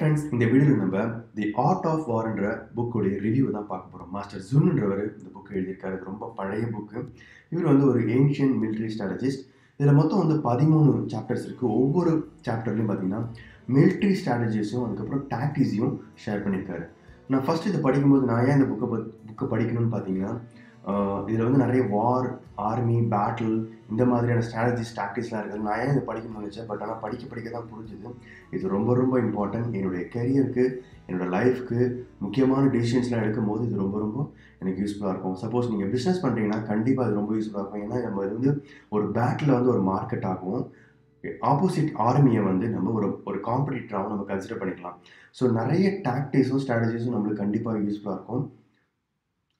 Friends இந்த வீடியோவில் நம்ம தி ஆர்ட் ஆஃப் வார்ன்ற புக்குடைய ரிவ்யூ தான் பார்க்க போகிறோம் மாஸ்டர் ஜூன்ன்றவர் இந்த புக்கு எழுதியிருக்காரு. இது ரொம்ப பழைய புக்கு இவர் வந்து ஒரு ஏன்ஷியன் மிலிட்ரி ஸ்ட்ராட்டஜிஸ்ட் இதில் மொத்தம் வந்து பதிமூணு சாப்டர்ஸ் இருக்குது ஒவ்வொரு சாப்டர்லையும் பார்த்தீங்கன்னா மிலிட்ரி ஸ்ட்ராட்டஜிஸும் அதுக்கப்புறம் டாக்டிஸையும் ஷேர் பண்ணியிருக்காரு. நான் ஃபஸ்ட் இதை படிக்கும்போது நான் ஏன் இந்த புக்கை புக்கை படிக்கணும்னு பார்த்தீங்கன்னா இதில் வந்து நிறைய வார் ஆர்மி பேட்டில் இந்த மாதிரியான ஸ்ட்ராட்டஜிஸ் டாக்டிக்ஸ்லாம் இருக்குது. நான் ஏன் இதை படிக்க நினச்சேன் பட் ஆனால் படிக்க படிக்க தான் புரிஞ்சுது. இது ரொம்ப ரொம்ப இம்பார்ட்டன்ட் என்னுடைய கெரியருக்கு என்னோடய லைஃப்க்கு முக்கியமான டிசிஷன்ஸ்லாம் எடுக்கும் போது இது ரொம்ப ரொம்ப எனக்கு யூஸ்ஃபுல்லாக இருக்கும். சப்போஸ் நீங்கள் பிஸ்னஸ் பண்ணுறீங்கன்னா கண்டிப்பாக அது ரொம்ப யூஸ்ஃபுல்லாக இருக்கும். ஏன்னா நம்ம இது வந்து ஒரு பேட்டில் வந்து ஒரு மார்க்கெட் ஆகும். ஆப்போசிட் ஆர்மியை வந்து நம்ம ஒரு ஒரு காம்படிட்டராகவும் நம்ம கன்சிடர் பண்ணிக்கலாம். ஸோ நிறைய டாக்டிக்ஸும் ஸ்ட்ராட்டஜிஸும் நம்மளுக்கு கண்டிப்பாக யூஸ்ஃபுல்லாக இருக்கும்.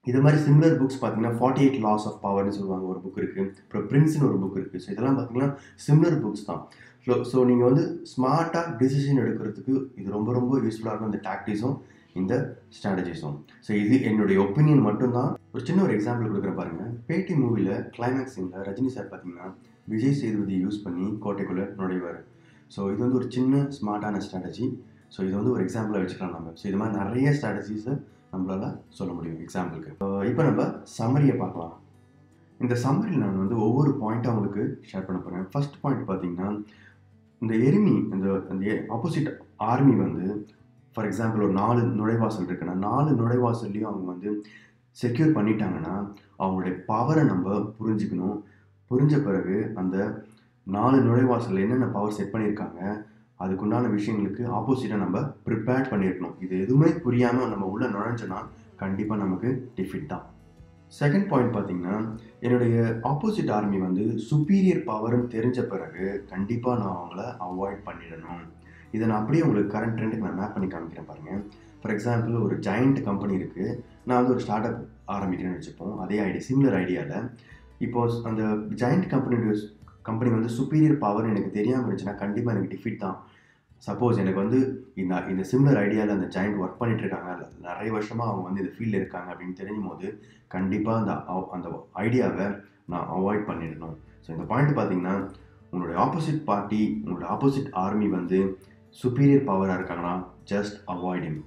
இது மாதிரி சிமிலர் புக்ஸ் பார்த்தீங்கன்னா ஃபார்ட்டி எயிட் லாஸ் ஆஃப் பவர்னு சொல்லுவாங்க. ஒரு புக் இருக்குது அப்புறம் பிரின்ஸ்னு ஒரு புக் இருக்குது ஸோ இதெல்லாம் பார்த்தீங்கன்னா சிமிலர் புக்ஸ் தான். ஸோ ஸோ நீங்கள் வந்து ஸ்மார்ட்டாக டிசிஷன் எடுக்கிறதுக்கு இது ரொம்ப ரொம்ப யூஸ்ஃபுல்லாக இருக்கும் இந்த டாக்டிஸும் இந்த ஸ்ட்ராட்டஜிஸும் ஸோ இது என்னுடைய ஒப்பீனியன் மட்டும்தான். ஒரு சின்ன ஒரு எக்ஸாம்பிள் கொடுக்குற பாருங்கள் பேட்டி மூவியில் கிளைமேக்ஸ் சீனில் ரஜினி சார் பார்த்தீங்கன்னா விஜய் சேதுபதி யூஸ் பண்ணி கோட்டைக்குள்ளே நுழைவார். ஸோ இது வந்து ஒரு சின்ன ஸ்மார்ட்டான ஸ்ட்ராட்டஜி ஸோ இது வந்து ஒரு எக்ஸாம்பிளாக வச்சுக்கலாம் நம்ம. ஸோ இது மாதிரி நிறைய ஸ்ட்ராட்டஜிஸை நம்மளால் சொல்ல முடியும் எக்ஸாம்பிளுக்கு இப்போ நம்ம சம்மரியை பார்க்கலாம். இந்த சம்மரியில் நான் வந்து ஒவ்வொரு பாயிண்ட்டாக உங்களுக்கு ஷேர் பண்ண போகிறேன் ஃபர்ஸ்ட் பாயிண்ட் பார்த்தீங்கன்னா இந்த எரிமி இந்த அந்த ஆப்போசிட் ஆர்மி வந்து ஃபார் எக்ஸாம்பிள் ஒரு நாலு நுழைவாசல் இருக்குன்னா நாலு நுழைவாசல்லையும் அவங்க வந்து செக்யூர் பண்ணிட்டாங்கன்னா அவங்களுடைய பவரை நம்ம புரிஞ்சுக்கணும். புரிஞ்ச பிறகு அந்த நாலு நுழைவாசலில் என்னென்ன பவர் செட் பண்ணியிருக்காங்க அதுக்குண்டான விஷயங்களுக்கு ஆப்போசிட்டாக நம்ம ப்ரிப்பேர் பண்ணியிருக்கணும் இது எதுவுமே புரியாமல் நம்ம உள்ளே நுழைஞ்சோன்னா கண்டிப்பாக நமக்கு டிஃபிட் தான். செகண்ட் பாயிண்ட் பார்த்தீங்கன்னா என்னுடைய ஆப்போசிட் ஆர்மி வந்து சுப்பீரியர் பவர்னு தெரிஞ்ச பிறகு கண்டிப்பாக நான் அவங்கள அவாய்ட் பண்ணிடணும். இதை நான் அப்படியே உங்களுக்கு கரண்ட் ட்ரெண்டுக்கு நான் மேப் பண்ணி காமிக்கிறேன் பாருங்கள் ஃபார் எக்ஸாம்பிள் ஒரு ஜாயிண்ட் கம்பெனி இருக்குது நான் வந்து ஒரு ஸ்டார்ட் அப் ஆரம்பிக்கிறேன்னு வச்சுப்போம். அதே ஐடியா சிமிலர் ஐடியாவில் இப்போ அந்த ஜாயிண்ட் கம்பெனியோட கம்பெனி வந்து சுப்பீரியர் பவர் எனக்கு தெரியாமல் இருந்துச்சுன்னா கண்டிப்பாக எனக்கு டிஃபிட் தான். சப்போஸ் எனக்கு வந்து இந்த இந்த சிம்லர் ஐடியாவில் அந்த ஜாயிண்ட் ஒர்க் பண்ணிகிட்ருக்காங்க இருக்காங்க. நிறைய வருஷமாக அவங்க வந்து இந்த ஃபீல்டில் இருக்காங்க அப்படின்னு தெரியும் போது கண்டிப்பாக அந்த அந்த ஐடியாவை நான் அவாய்ட் பண்ணிடணும். ஸோ இந்த பாயிண்ட் பார்த்தீங்கன்னா உங்களுடைய ஆப்போசிட் பார்ட்டி உங்களுடைய ஆப்போசிட் ஆர்மி வந்து சுப்பீரியர் பவராக இருக்காங்கன்னா ஜஸ்ட் அவாய்டிங்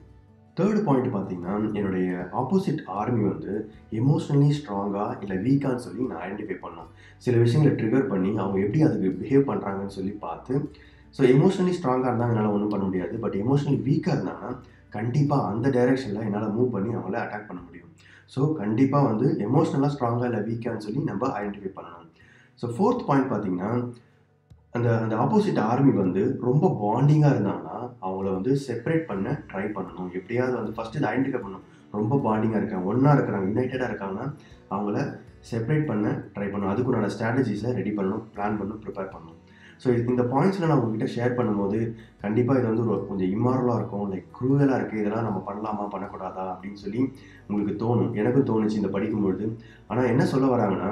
தேர்ட் பாயிண்ட் பார்த்தீங்கன்னா என்னுடைய ஆப்போசிட் ஆர்மி வந்து எமோஷ்னலி ஸ்ட்ராங்காக இல்லை வீக்கான்னு சொல்லி நான் ஐடென்டிஃபை பண்ணோம் சில விஷயங்களை ட்ரிகர் பண்ணி அவங்க எப்படி அதுக்கு பிஹேவ் பண்ணுறாங்கன்னு சொல்லி பார்த்து ஸோ எமோஷனலி ஸ்ட்ராங்காக இருந்தால் என்னால் ஒன்றும் பண்ண முடியாது. பட் எமோஷனலி வீக்காக இருந்தாங்கன்னா கண்டிப்பாக அந்த டைரெக்ஷனில் என்னால் மூவ் பண்ணி அவங்கள அட்டாக் பண்ண முடியும். ஸோ கண்டிப்பாக வந்து எமோஷ்னலாக ஸ்ட்ராங்காக இல்லை வீக்கான்னு சொல்லி நம்ம ஐடென்டிஃபை பண்ணணும். ஸோ ஃபோர்த் பாயிண்ட் பார்த்தீங்கன்னா அந்த அந்த ஆப்போசிட் ஆர்மி வந்து ரொம்ப பாண்டிங்காக இருந்தாங்கன்னா அவங்கள வந்து செப்பரேட் பண்ண ட்ரை பண்ணணும். எப்படியாவது வந்து ஃபஸ்ட்டு இதை ஐடென்டிஃபை பண்ணணும். ரொம்ப பாண்டிங்காக இருக்காங்க. ஒன்றா இருக்கிறாங்க யுனைடடாக இருக்காங்கன்னா அவங்கள செப்பரேட் பண்ண ட்ரை பண்ணணும். அதுக்குண்டான ஸ்ட்ராட்டஜிஸை ரெடி பண்ணணும் பிளான் பண்ணணும் ப்ரிப்பேர் பண்ணணும். ஸோ இந்த பாயிண்ட்ஸில் நான் உங்ககிட்ட ஷேர் பண்ணும்போது கண்டிப்பாக இது வந்து ஒரு கொஞ்சம் இம்மாரலாக இருக்கும் லைக் குரூவலாக இருக்குது இதெல்லாம் நம்ம பண்ணலாமா பண்ணக்கூடாதா அப்படின்னு சொல்லி உங்களுக்கு தோணும் எனக்கும் தோணுச்சு இந்த படிக்கும்பொழுது. ஆனால் என்ன சொல்ல வராங்கன்னா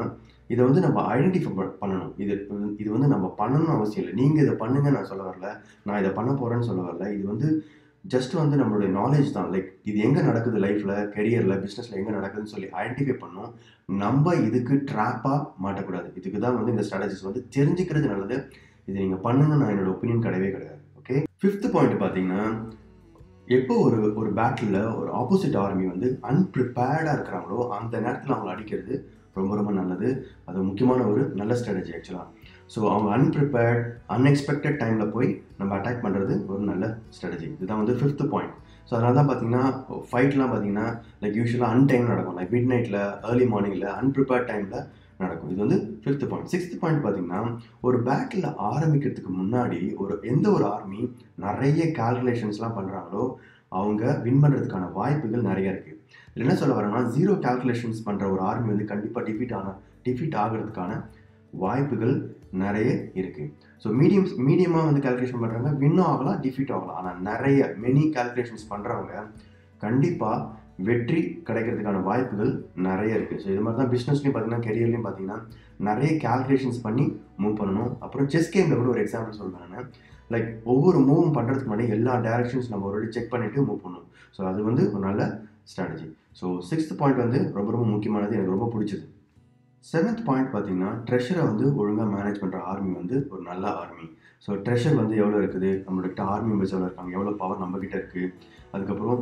இதை வந்து நம்ம ஐடென்டிஃபை பண்ணணும். இது இது வந்து நம்ம பண்ணணும்னு அவசியம் இல்லை. நீங்கள் இதை பண்ணுங்க நான் சொல்ல வரல. நான் இதை பண்ண போகிறேன்னு சொல்ல வரல. இது வந்து ஜஸ்ட் வந்து நம்மளுடைய நாலேஜ் தான். லைக் இது எங்கே நடக்குது லைஃப்பில் கெரியரில் பிஸ்னஸில் எங்கே நடக்குதுன்னு சொல்லி ஐடென்டிஃபை பண்ணும். நம்ம இதுக்கு ட்ராப்பாக மாட்டக்கூடாது. இதுக்கு தான் வந்து இந்த ஸ்ட்ராட்டஜிஸ் வந்து தெரிஞ்சுக்கிறது நல்லது. இது நீங்கள் பண்ணுங்க நான் என்னோட ஒப்பீனியன் கிடையவே கிடையாது. ஓகே ஃபிஃப்த் பாயிண்ட் பார்த்தீங்கன்னா எப்போ ஒரு ஒரு பேட்டிலில் ஒரு ஆப்போசிட் ஆர்மி வந்து அன்பிரிப்பேர்டாக இருக்கிறாங்களோ அந்த நேரத்தில் அவங்களை அடிக்கிறது ரொம்ப ரொம்ப நல்லது. அது முக்கியமான ஒரு நல்ல ஸ்ட்ராட்டஜி ஆக்சுவலாக ஸோ அவங்க அன்பிரிப்பேர்ட் அன்எக்ஸ்பெக்டட் டைமில் போய் நம்ம அட்டாக் பண்ணுறது ஒரு நல்ல ஸ்ட்ராட்டஜி இதுதான் வந்து ஃபிஃப்த் பாயிண்ட் ஸோ அதனால தான் பார்த்தீங்கன்னா ஃபைட்லாம் பார்த்தீங்கன்னா லைக் யூஸ்வலாக அன்டைம் நடக்கும். லைக் மிட் நைட்டில் ஏர்லி மார்னிங்கில் அன்பிரிப்பேர்ட் டைமில் நடக்கும். இது வந்து ஃபிஃப்த் பாயிண்ட் சிக்ஸ்த் பாயிண்ட் பார்த்தீங்கன்னா ஒரு பேட்டில் ஆரம்பிக்கிறதுக்கு முன்னாடி ஒரு எந்த ஒரு ஆர்மி நிறைய கால்குலேஷன்ஸ்லாம் பண்ணுறாங்களோ அவங்க வின் பண்ணுறதுக்கான வாய்ப்புகள் நிறைய இருக்குது இதில் என்ன சொல்ல வரேன்னா ஜீரோ கால்குலேஷன்ஸ் பண்ணுற ஒரு ஆர்மி வந்து கண்டிப்பாக டிஃபீட் ஆன டிஃபீட் ஆகிறதுக்கான வாய்ப்புகள் நிறைய இருக்குது ஸோ மீடியம் மீடியமாக வந்து கால்குலேஷன் பண்ணுறவங்க வின்னும் ஆகலாம் டிஃபீட் ஆகலாம். ஆனால் நிறைய மெனி கால்குலேஷன்ஸ் பண்ணுறவங்க கண்டிப்பாக வெற்றி கிடைக்கிறதுக்கான வாய்ப்புகள் நிறைய இருக்குது ஸோ இது மாதிரி தான் பிஸ்னஸ்லையும் பார்த்தீங்கன்னா கெரியர்லையும் பார்த்தீங்கன்னா நிறைய கால்குலேஷன்ஸ் பண்ணி மூவ் பண்ணணும். அப்புறம் செஸ் கேமில் கூட ஒரு எக்ஸாம்பிள் சொல்கிறேன் லைக் ஒவ்வொரு மூவும் பண்ணுறதுக்கு முன்னாடி எல்லா டேரக்ஷன்ஸ் நம்ம ஒரு செக் பண்ணிவிட்டு மூவ் பண்ணணும். ஸோ அது வந்து ஒரு நல்ல ஸ்ட்ராட்டஜி ஸோ சிக்ஸ்த் பாயிண்ட் வந்து ரொம்ப ரொம்ப முக்கியமானது எனக்கு ரொம்ப பிடிச்சது. செவன்த் பாயிண்ட் பார்த்தீங்கன்னா ட்ரெஷரை வந்து ஒழுங்காக மேனேஜ் பண்ணுற ஆர்மி வந்து ஒரு நல்ல ஆர்மி ஸோ ட்ரெஷர் வந்து எவ்வளோ இருக்குது? நம்மள்கிட்ட ஆர்மி மெம்பர்ஸ் எவ்வளோ இருக்காங்க? எவ்வளோ பவர் நம்மக்கிட்ட இருக்குது அதுக்கப்புறம்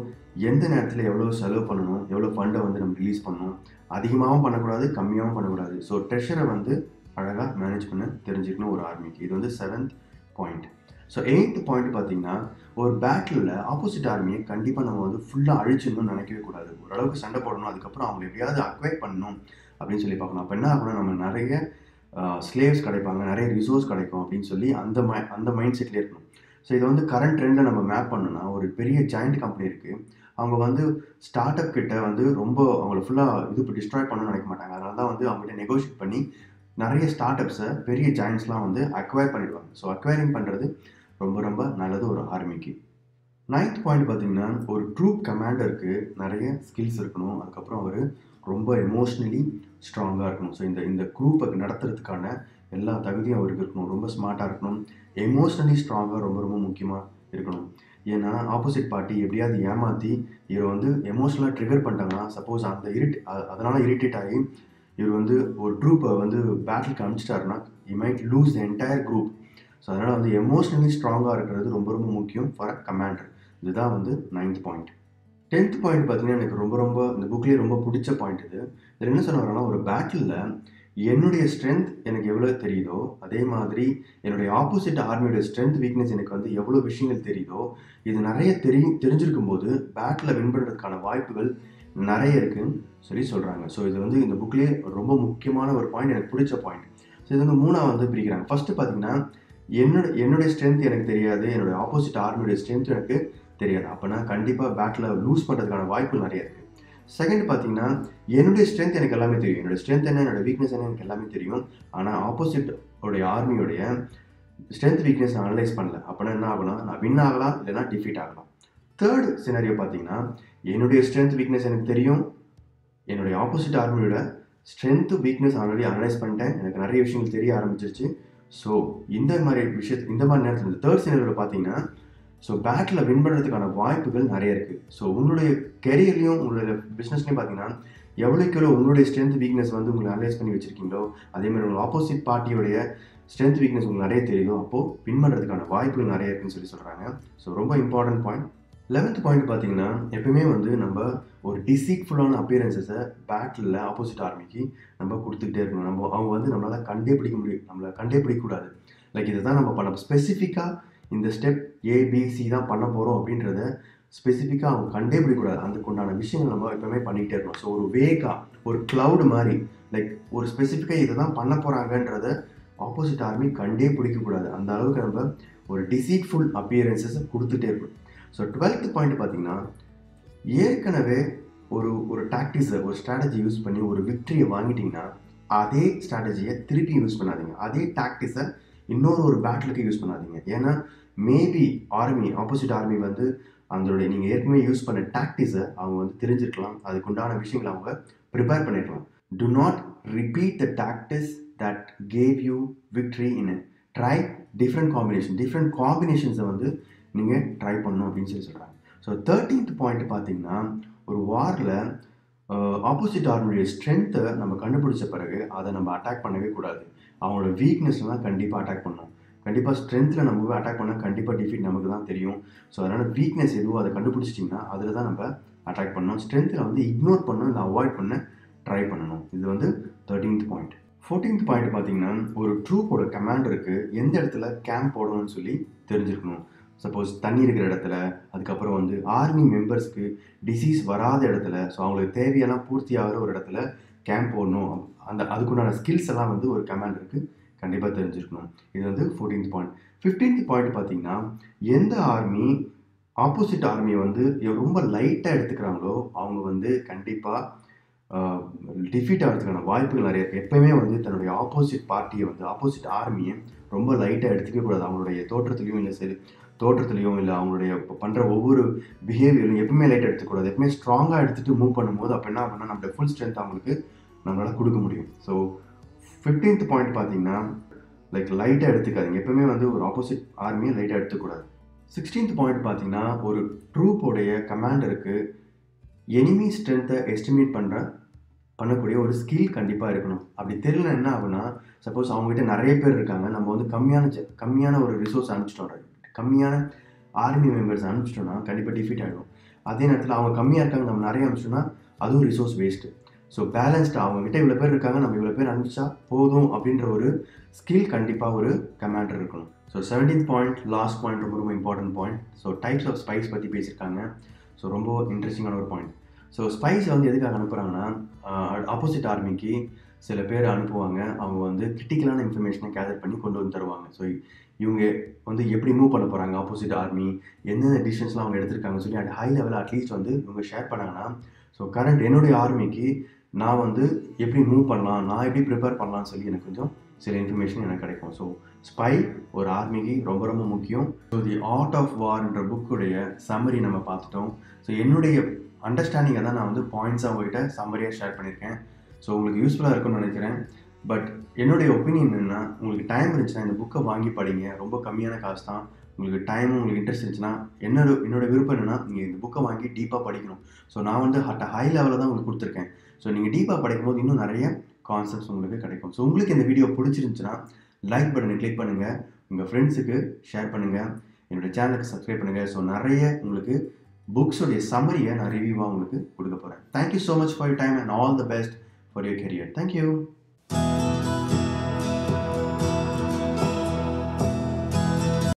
எந்த நேரத்தில் எவ்வளோ செலவு பண்ணணும்? எவ்வளோ ஃபண்டை வந்து நம்ம ரிலீஸ் பண்ணணும்? அதிகமாகவும் பண்ணக்கூடாது கம்மியாகவும் பண்ணக்கூடாது. ஸோ ட்ரெஷரை வந்து அழகாக மேனேஜ் பண்ண தெரிஞ்சுக்கணும் ஒரு ஆர்மிக்கு இது வந்து seventh point so eighth point பார்த்தீங்கன்னா ஒரு பேட்டிலில் ஆப்போசிட் ஆர்மியை கண்டிப்பாக நம்ம வந்து ஃபுல்லாக அழிச்சிடணும்னு நினைக்கவே கூடாது. ஓரளவுக்கு சண்டை போடணும் அதுக்கப்புறம் அவங்க எப்படியாவது அக்வை பண்ணணும் அப்படின்னு சொல்லி பார்க்கணும். அப்போ என்ன ஆகணும் நம்ம நிறைய ஸ்லேவ்ஸ் கிடைப்பாங்க நிறைய ரிசோர்ஸ் கிடைக்கும் அப்படின்னு சொல்லி அந்த மை அந்த மைண்ட் செட்லேயே இருக்கணும். ஸோ இதை வந்து கரண்ட் ட்ரெண்டில் நம்ம மேப் பண்ணோம்னா ஒரு பெரிய ஜாயிண்ட் கம்பெனி இருக்குது அவங்க வந்து ஸ்டார்ட் அப் கிட்ட வந்து ரொம்ப அவங்கள ஃபுல்லாக இது டிஸ்ட்ராய் பண்ணணும்னு நினைக்க மாட்டாங்க. அதனால தான் வந்து அவங்ககிட்ட நெகோஷியேட் பண்ணி நிறைய ஸ்டார்ட் அப்ஸை பெரிய ஜாயின்ஸ்லாம் வந்து அக்வயர் பண்ணிடுவாங்க. ஸோ அக்வயரிங் பண்ணுறது ரொம்ப ரொம்ப நல்லது ஒரு ஆர்மிக்கு நைன்த் பாயிண்ட் பார்த்தீங்கன்னா ஒரு ட்ரூப் கமாண்டருக்கு நிறைய ஸ்கில்ஸ் இருக்கணும். அதுக்கப்புறம் அவர் ரொம்ப எமோஷ்னலி ஸ்ட்ராங்காக இருக்கணும். ஸோ இந்த இந்த குரூப்பை நடத்துறதுக்கான எல்லா தகுதியும் அவருக்கு இருக்கணும். ரொம்ப ஸ்மார்ட்டாக இருக்கணும். எமோஷ்னலி ஸ்ட்ராங்காக ரொம்ப ரொம்ப முக்கியமாக இருக்கணும். ஏன்னா ஆப்போசிட் பார்ட்டி எப்படியாவது ஏமாற்றி இவரை வந்து எமோஷ்னலாக ட்ரிகர் பண்ணிட்டாங்கன்னா சப்போஸ் அந்த இரிட் அதனால் இரிட்டேட் ஆகி இவர் வந்து ஒரு ட்ரூப்பை வந்து பேட்டிலுக்கு அனுப்பிச்சிட்டாருன்னா he might lose the entire group so அதனால் வந்து எமோஷ்னலி ஸ்ட்ராங்காக இருக்கிறது ரொம்ப ரொம்ப முக்கியம் ஃபார் அ கமாண்டர் இதுதான் வந்து நைன்த் பாயிண்ட் டென்த் பாயிண்ட் பார்த்தீங்கன்னா எனக்கு ரொம்ப ரொம்ப இந்த புக்லேயே ரொம்ப பிடிச்ச பாயிண்ட் இது. இதில் என்ன சொல்ல வரேன்னா ஒரு பேட்டிலில் என்னுடைய ஸ்ட்ரென்த் எனக்கு எவ்வளோ தெரியுதோ அதே மாதிரி என்னுடைய ஆப்போசிட் ஆர்மியோட ஸ்ட்ரென்த் வீக்னஸ் எனக்கு வந்து எவ்வளோ விஷயங்கள் தெரியுதோ இது நிறைய தெரி தெரிஞ்சிருக்கும் போது பேட்டில் வின் பண்ணுறதுக்கான வாய்ப்புகள் நிறைய இருக்குன்னு சொல்லி சொல்கிறாங்க ஸோ இது வந்து இந்த புக்லேயே ரொம்ப முக்கியமான ஒரு பாயிண்ட் எனக்கு பிடிச்ச பாயிண்ட் ஸோ இது வந்து மூணாக வந்து பிரிக்கிறாங்க. ஃபஸ்ட்டு பார்த்தீங்கன்னா என்னோட என்னுடைய ஸ்ட்ரென்த் எனக்கு தெரியாது. என்னுடைய ஆப்போசிட் ஆர்மியோட ஸ்ட்ரென்த் எனக்கு தெரியாது. அப்போனா கண்டிப்பாக பேட்டில் லூஸ் பண்ணுறதுக்கான வாய்ப்புகள் நிறைய இருக்குது செகண்ட் பார்த்தீங்கன்னா என்னுடைய ஸ்ட்ரென்த் எனக்கு எல்லாமே தெரியும். என்னோட ஸ்ட்ரென்த் என்ன என்னோட வீக்னஸ் என்ன எனக்கு எல்லாமே தெரியும். ஆனால் ஆப்போசிட் உடைய ஆர்மியோடைய ஸ்ட்ரென்த் வீக்னஸ் நான் அனலைஸ் பண்ணல. அப்போனா என்ன ஆகலாம்? நான் வின் ஆகலாம் இல்லைனா டிஃபீட் ஆகலாம். தேர்ட் சினாரியோ பார்த்தீங்கன்னா என்னுடைய ஸ்ட்ரென்த் வீக்னஸ் எனக்கு தெரியும். என்னுடைய ஆப்போசிட் ஆர்மியோட ஸ்ட்ரென்த்து வீக்னஸ் ஆல்ரெடி அனலைஸ் பண்ணிட்டேன். எனக்கு நிறைய விஷயங்கள் தெரிய ஆரம்பிச்சிருச்சு. ஸோ இந்த மாதிரி விஷயத்து இந்த மாதிரி நேரத்தில் இந்த தேர்ட் சினாரியோவில் பார்த்தீங்கன்னா ஸோ பேட்டில் வின் பண்ணுறதுக்கான வாய்ப்புகள் நிறைய இருக்குது ஸோ உங்களுடைய கெரியர்லையும் உங்களுடைய பிஸ்னஸ்லையும் பார்த்தீங்கன்னா எவ்வளோக்கு எவ்வளோ உங்களுடைய ஸ்ட்ரென்த் வீக்னஸ் வந்து உங்களை அனலைஸ் பண்ணி வச்சுருக்கீங்களோ அதே மாதிரி உங்கள் ஆப்போசிட் பார்ட்டியோடைய ஸ்ட்ரென்த் வீக்னஸ் உங்களுக்கு நிறைய தெரியுதோ அப்போது வின் பண்ணுறதுக்கான வாய்ப்புகள் நிறைய இருக்குன்னு சொல்லி சொல்கிறாங்க ஸோ ரொம்ப இம்பார்ட்டன்ட் பாயிண்ட் லெவன்த் பாயிண்ட் பார்த்தீங்கன்னா எப்பவுமே வந்து நம்ம ஒரு டிசீக்ஃபுல்லான அப்பியரன்சஸை பேட்டில் ஆப்போசிட் ஆர்மிக்கு நம்ம கொடுத்துக்கிட்டே இருக்கணும். நம்ம அவங்க வந்து நம்மளால் கண்டே பிடிக்க முடியும் நம்மளை கண்டே பிடிக்கக்கூடாது. லைக் இதை தான் நம்ம பண்ண ஸ்பெசிஃபிக்காக இந்த ஸ்டெப் ஏபிசி தான் பண்ண போகிறோம் அப்படின்றத ஸ்பெசிஃபிக்காக அவங்க கண்டே பிடிக்கக்கூடாது. அதுக்குண்டான விஷயங்கள் நம்ம எப்பவுமே பண்ணிகிட்டே இருக்கணும். ஸோ ஒரு வேகா ஒரு க்ளவுடு மாதிரி லைக் ஒரு ஸ்பெசிஃபிக்காக இதை தான் பண்ண போகிறாங்கன்றத ஆப்போசிட் ஆர்மி கண்டே பிடிக்கக்கூடாது. அந்த அளவுக்கு நம்ம ஒரு டிசீட்ஃபுல் அப்பியரன்சஸை கொடுத்துட்டே இருக்கணும். ஸோ டுவெல்த் பாயிண்ட் பார்த்தீங்கன்னா ஏற்கனவே ஒரு ஒரு டாக்டிஸை ஒரு ஸ்ட்ராட்டஜி யூஸ் பண்ணி ஒரு விக்ட்ரியை வாங்கிட்டீங்கன்னா அதே ஸ்ட்ராட்டஜியை திருப்பி யூஸ் பண்ணாதீங்க. அதே டாக்டிஸை இன்னொரு ஒரு பேட்டிலுக்கு யூஸ் பண்ணாதீங்க. ஏன்னா மேபி ஆர்மி ஆப்போசிட் ஆர்மி வந்து அதனுடைய நீங்கள் ஏற்கனவே யூஸ் பண்ண டாக்டிஸை அவங்க வந்து தெரிஞ்சிருக்கலாம். அதுக்குண்டான விஷயங்களை அவங்க ப்ரிப்பேர் பண்ணிருக்கலாம். Do not repeat the tactics that gave you victory in try different combination different காம்பினேஷன்ஸை வந்து நீங்கள் ட்ரை பண்ணணும் அப்படின்னு சொல்லி சொல்கிறாங்க ஸோ தேர்ட்டீன்த் பாயிண்ட் பார்த்தீங்கன்னா ஒரு வாரில் ஆப்போசிட் ஆர்மியுடைய ஸ்ட்ரென்த்தை நம்ம கண்டுபிடிச்ச பிறகு அதை நம்ம அட்டாக் பண்ணவே கூடாது. அவங்களோட வீக்னஸ்லாம் கண்டிப்பாக அட்டாக் பண்ணணும். கண்டிப்பாக ஸ்ட்ரென்த்தில் நம்ம அட்டாக் பண்ணால் கண்டிப்பாக டிஃபீட் நமக்கு தான் தெரியும். ஸோ அதனால் வீக்னஸ் எதுவோ அதை கண்டுபிடிச்சிட்டிங்கன்னா அதில் தான் நம்ம அட்டாக் பண்ணணும். ஸ்ட்ரென்த்தில் வந்து இக்னோர் பண்ணணும் இல்லை அவாய்ட் பண்ண ட்ரை பண்ணணும். இது வந்து தேர்ட்டீன்த் பாயிண்ட் ஃபோர்டீன்த் பாயிண்ட் பார்த்தீங்கன்னா ஒரு ட்ரூப்போட கமாண்டருக்கு எந்த இடத்துல கேம்ப் போடணும்னு சொல்லி தெரிஞ்சிருக்கணும். சப்போஸ் தண்ணி இருக்கிற இடத்துல அதுக்கப்புறம் வந்து ஆர்மி மெம்பர்ஸ்க்கு டிசீஸ் வராத இடத்துல ஸோ அவங்களுக்கு தேவையெல்லாம் பூர்த்தி ஆகிற ஒரு இடத்துல கேம்ப் போடணும். அந்த அதுக்குண்டான ஸ்கில்ஸ் எல்லாம் வந்து ஒரு கமாண்டருக்கு கண்டிப்பாக தெரிஞ்சிருக்கணும். இது வந்து ஃபோர்டீன்த் பாயிண்ட் ஃபிஃப்டீன்த் பாயிண்ட் பார்த்தீங்கன்னா எந்த ஆர்மி ஆப்போசிட் ஆர்மியை வந்து ரொம்ப லைட்டாக எடுத்துக்கிறாங்களோ அவங்க வந்து கண்டிப்பாக டிஃபீட் ஆகிறதுக்கான வாய்ப்புகள் நிறைய இருக்குது எப்பயுமே வந்து தன்னுடைய ஆப்போசிட் பார்ட்டியை வந்து ஆப்போசிட் ஆர்மியை ரொம்ப லைட்டாக எடுத்துக்க கூடாது அவங்களுடைய தோற்றத்துலையும் இல்லை சரி. தோற்றத்துலையும் இல்லை அவங்களுடைய பண்ணுற ஒவ்வொரு பிஹேவியரும் எப்பவுமே லைட் எடுத்துக்கூடாது. எப்பவுமே ஸ்ட்ராங்காக எடுத்துகிட்டு மூவ் பண்ணும்போது அப்போ என்ன பண்ணால் நம்மளோட ஃபுல் ஸ்ட்ரென்த் அவங்களுக்கு நம்மளால் கொடுக்க முடியும். ஸோ ஃபிஃப்டீன்த் பாயிண்ட் பார்த்தீங்கன்னா லைக் லைட்டாக எடுத்துக்காதீங்க. எப்பவுமே வந்து ஒரு ஆப்போசிட் ஆர்மியை லைட்டாக எடுத்துக்கூடாது. சிக்ஸ்டீன்த் பாயிண்ட் பார்த்தீங்கன்னா ஒரு ட்ரூப்போடைய கமாண்டருக்கு எனிமி ஸ்ட்ரென்த்தை எஸ்டிமேட் பண்ணுற பண்ணக்கூடிய ஒரு ஸ்கில் கண்டிப்பாக இருக்கணும். அப்படி தெரியல என்ன ஆகுனா சப்போஸ் அவங்ககிட்ட நிறைய பேர் இருக்காங்க. நம்ம வந்து கம்மியான கம்மியான ஒரு ரிசோர்ஸ் அனுப்பிச்சிட்டோம்? கம்மியான ஆர்மி மெம்பர்ஸ் அனுப்பிச்சிட்டோம்னா கண்டிப்பாக டிஃபீட் ஆகிடும் அதே நேரத்தில் அவங்க கம்மியாக இருக்காங்க நம்ம நிறைய அனுப்பிச்சோம்னா அதுவும் ரிசோர்ஸ் வேஸ்ட்டு ஸோ பேலன்ஸ்டாக அவங்ககிட்ட இவ்வளோ பேர் இருக்காங்க நம்ம இவ்வளோ பேர் அனுப்பிச்சா போதும் அப்படின்ற ஒரு ஸ்கில் கண்டிப்பாக ஒரு கமாண்டர் இருக்கணும். So seventeen point last point ரொம்ப ரொம்ப important point so types of spies பற்றி பேசியிருக்காங்க. ஸோ ரொம்ப இன்ட்ரெஸ்டிங்கான ஒரு பாயிண்ட் ஸோ ஸ்பைஸ் வந்து எதுக்காக அனுப்புகிறாங்கன்னா ஆப்போசிட் ஆர்மிக்கு சில பேர் அனுப்புவாங்க. அவங்க வந்து கிரிட்டிக்கலான இன்ஃபர்மேஷனை கேதர் பண்ணி கொண்டு வந்து தருவாங்க. ஸோ இவங்க வந்து எப்படி மூவ் பண்ண போகிறாங்க ஆப்போசிட் ஆர்மி எந்தெந்த டிசிஷன்ஸ்லாம் அவங்க எடுத்திருக்காங்கன்னு சொல்லி அண்ட் ஹை லெவலில் அட்லீஸ்ட் வந்து இவங்க ஷேர் பண்ணாங்கன்னா ஸோ கரண்ட் என்னுடைய ஆர்மிக்கு நான் வந்து எப்படி மூவ் பண்ணலாம்? நான் எப்படி ப்ரிப்பேர் பண்ணலாம்னு சொல்லி எனக்கு கொஞ்சம் சில இன்ஃபர்மேஷன் எனக்கு கிடைக்கும். ஸோ ஸ்பை ஒரு ஆர்மிக்கு ரொம்ப ரொம்ப முக்கியம். ஸோ தி ஆர்ட் ஆஃப் வார்ன்ற புக்குடைய சம்மரி நம்ம பார்த்துட்டோம். ஸோ என்னுடைய அண்டர்ஸ்டாண்டிங்கை தான் நான் வந்து பாயிண்ட்ஸாக உங்ககிட்ட சம்மரியாக ஷேர் பண்ணியிருக்கேன். ஸோ உங்களுக்கு யூஸ்ஃபுல்லாக இருக்கும்னு நினைக்கிறேன். பட் என்னுடைய ஒப்பீனியன் என்னென்னா உங்களுக்கு டைம் இருந்துச்சுன்னா இந்த புக்கை வாங்கி படிங்க. ரொம்ப கம்மியான காசு தான் உங்களுக்கு டைம் உங்களுக்கு இன்ட்ரெஸ்ட் இருந்துச்சுன்னா என்னோட என்னோட விருப்பம் என்னென்னா நீங்கள் இந்த புக்கை வாங்கி டீப்பாக படிக்கணும். ஸோ நான் வந்து அட் ஹை லெவலில் தான் உங்களுக்கு கொடுத்துருக்கேன். ஸோ நீங்கள் டீப்பாக படிக்கும்போது இன்னும் நிறைய கான்செப்ட்ஸ் உங்களுக்கு கிடைக்கும். ஸோ உங்களுக்கு இந்த வீடியோ பிடிச்சிருந்துச்சுன்னா லைக் பட்டனை கிளிக் பண்ணுங்கள் உங்கள் ஃப்ரெண்ட்ஸுக்கு ஷேர் பண்ணுங்கள் என்னோடய சேனலுக்கு சப்ஸ்கிரைப் பண்ணுங்கள் ஸோ நிறைய உங்களுக்கு புக்ஸோடைய சம்மரியை நான் ரிவ்யூவாக உங்களுக்கு கொடுக்க போகிறேன் thank you so much for time and all the best for your career thank you